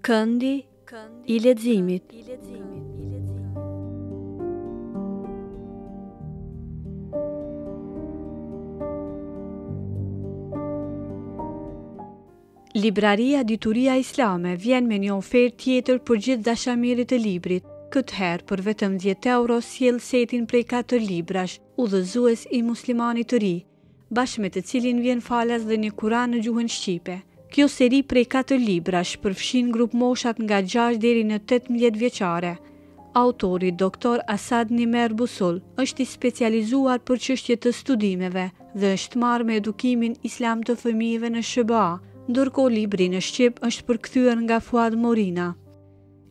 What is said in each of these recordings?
Këndi i leximit. Libraria Dituria Islame vjen me një ofertë tjetër për gjithë dashamirët e librit. Këtë herë për vetëm 10 euro sjell setin prej 4 librash, Udhëzues i muslimanit të ri, bashkë me të cilin vjen falas dhe një Kuran në gjuhën shqipe. Kjo seri prej katër librash përfshin grupmoshat nga gjashtë deri në tetëmbëdhjetë vjeçare. Autori, Doktor Asad Nimer Busul, është i specializuar për çështje të studimeve dhe është marrë me edukimin islam të fëmijëve në SHBA, ndërkohë libri në shqip është përkthyer nga Fuad Morina.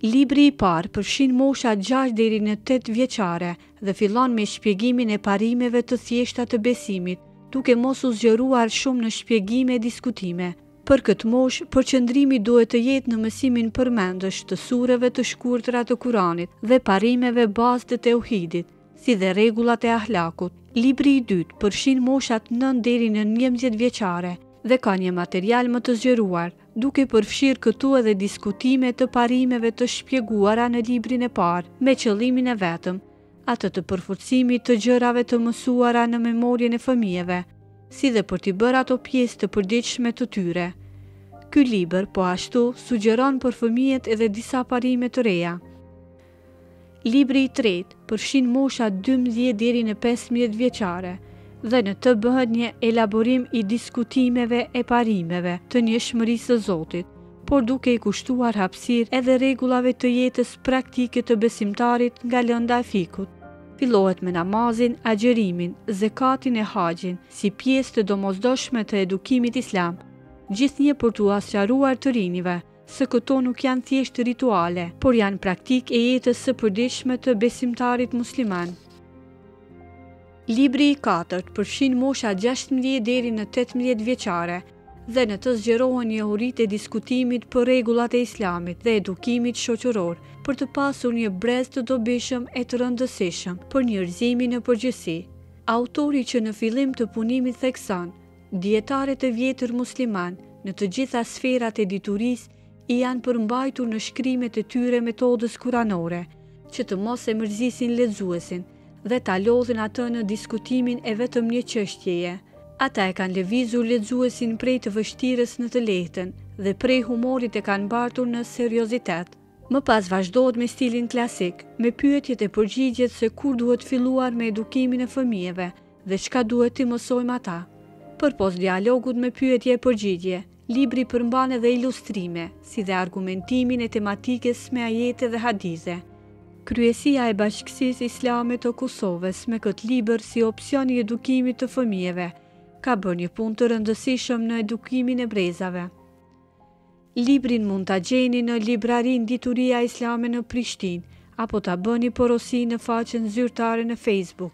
Libri i parë përfshin moshat gjashtë deri në tetë vjeçare dhe fillon me shpjegimin e parimeve të thjeshta të besimit, duke mos u zgjeruar shumë në shpjegime e diskutime. Për këtë moshë, përqendrimi duhet të jetë në mësimin përmendësh të sureve të shkurtra të Kuranit dhe parimeve bazë të teuhidit, si dhe rregullat e ahlakut. Libri i dytë përfshin moshat nëntë deri në njëmbëdhjetë vjeçare dhe ka një material më të zgjeruar, duke përfshirë këtu edhe diskutime të parimeve të shpjeguara në librin e parë, me qëllimin e vetëm, atë të përforcimit të gjërave të mësuara në memorien e fëmijëve, si dhe për t'i bërë ato pjesë të përditshme të tyre. Ky libër, po ashtu, sugjeron për fëmijët edhe disa parime të reja. Libri i tretë përfshin moshat dymbëdhjetë deri në pesëmbëdhjetë vjeçare dhe në të bëhet një elaborim i diskutimeve e parimeve të Njëshmërisë së Zotit, por duke i kushtuar hapësirë edhe rregullave të jetës praktike të besimtarit nga lënda e fikut. Fillohet me namazin, agjërimin, zekatin e haxhin, si pjesë të domosdoshme të edukimit islam, gjithnjë për t'ua sqaruar të rinjve, se këto nuk janë thjesht rituale, por janë praktikë e jetës së përditshme të besimtarit musliman. Libri i katërt përfshin moshat gjashtëmbëdhjetë deri në tetëmbëdhjetë vjeçare dhe në të zgjerohen njohuritë e diskutimit për rregullat e Islamit dhe edukimit shoqëror për të pasur një brez të dobishëm e të rëndësishëm për njerëzimin në përgjithësi. Autori që në fillim të punimit thekson Dijetarët e vjetër muslimanë, në të gjitha sferat e diturisë, i janë përmbajtur në shkrimet e tyre metodës kuranore, që të mos e mërzisin lexuesin dhe ta lodhin atë në diskutimin e vetëm një çështjeje. Ata e kanë lëvizur lexuesin prej të vështirës në të lehtën dhe prej humorit e kanë mbartur në seriozitet. Më pas vazhdohet me stilin klasik, me pyetjet e përgjigjet se kur duhet filluar me edukimin e fëmijëve, Dhe çka duhet t'i mësojmë ata? Përpos dialogut me pyetje e përgjigje, libri përmban edhe ilustrime, si dhe argumentimin e tematikës me ajete dhe hadithe. Kryesia e Bashkësisë Islame të Kosovës me këtë libër si opsion i edukimit të fëmijëve, ka bërë një punë të rëndësishme në edukimin e brezave. Librin mund ta gjeni në librarinë Dituria Islame në Prishtinë, apo ta bëni porosi në faqen zyrtare në Facebook.